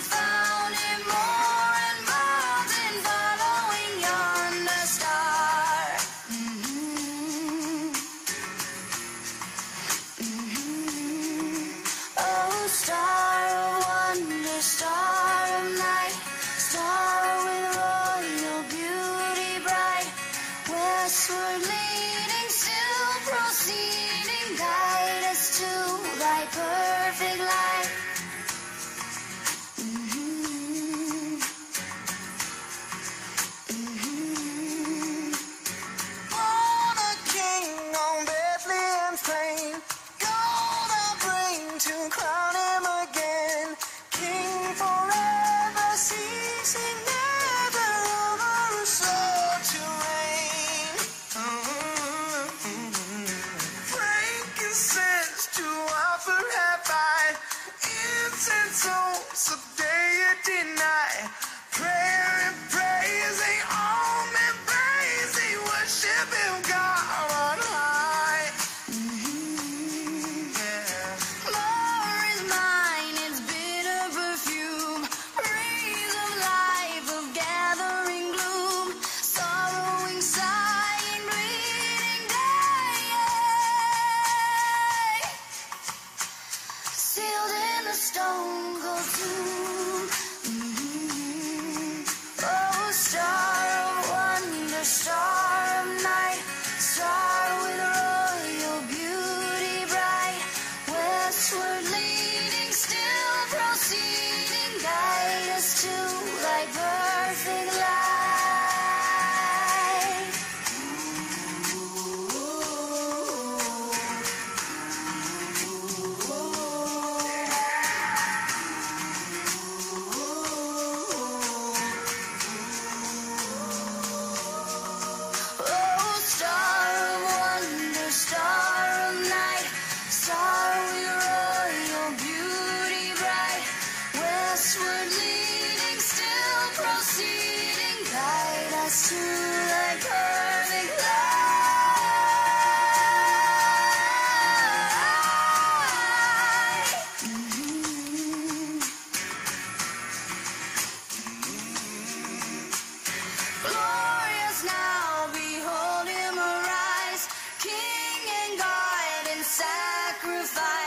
find stone go to to like perfect light. Glorious now, behold him arise, King and God sacrifice.